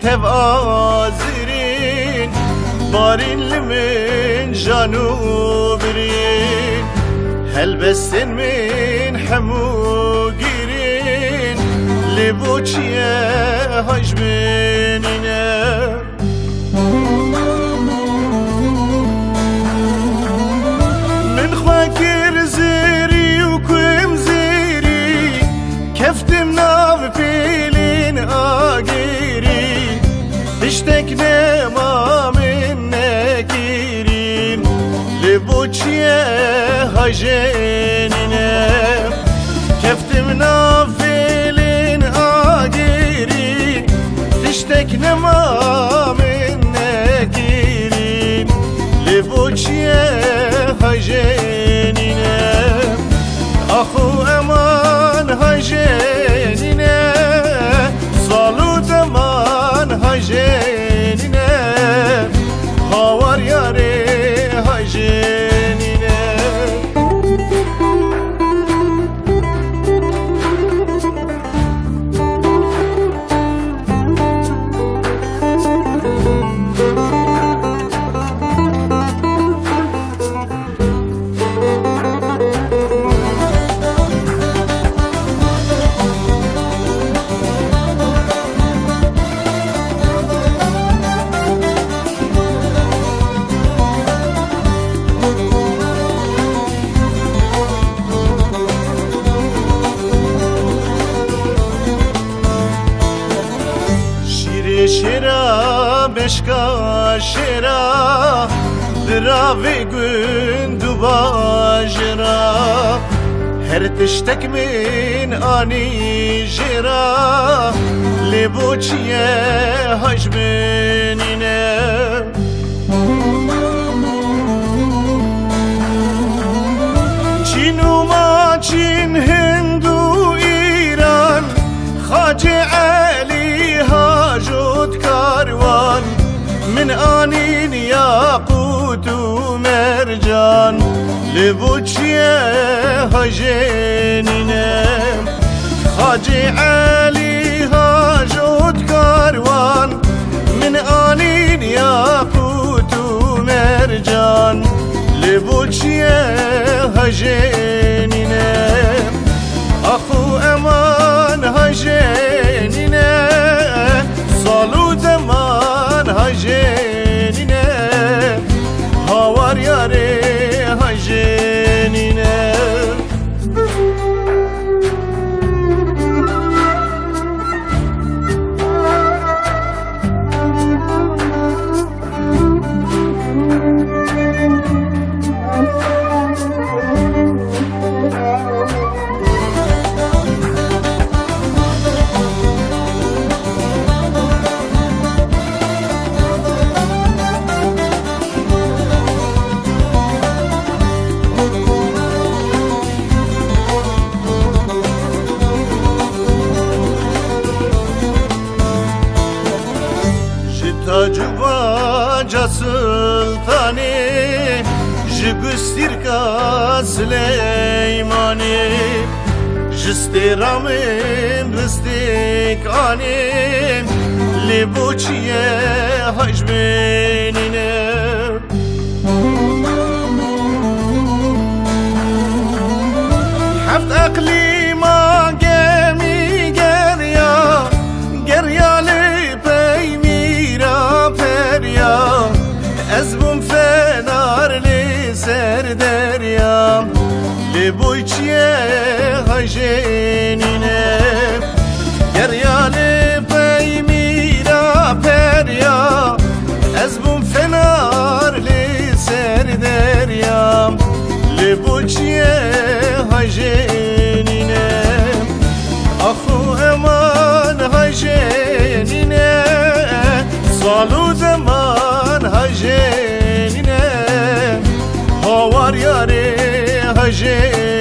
tev azirin Barinli min janu birin. Helbestin min hemu girin Libuçiye hajminine kuçje hajjenine Keftim na şira beşka şira Diravi gün dubajra Her tiştek min ani jira Libuçiye hacminine Şahin yakut mercan Lebuçye hajenine Hacı Ali Hajo Tacıbaca sultani Jibistirka Süleymani Jistiramim ristikanim Libuçiye hacmenine bujqje hajjenine Gerjale pej mira perja Ez bum fenar li ser derjam Li bujqje hajjenine Ahu eman hajjenine Salu zaman hajjenine Havar yare traje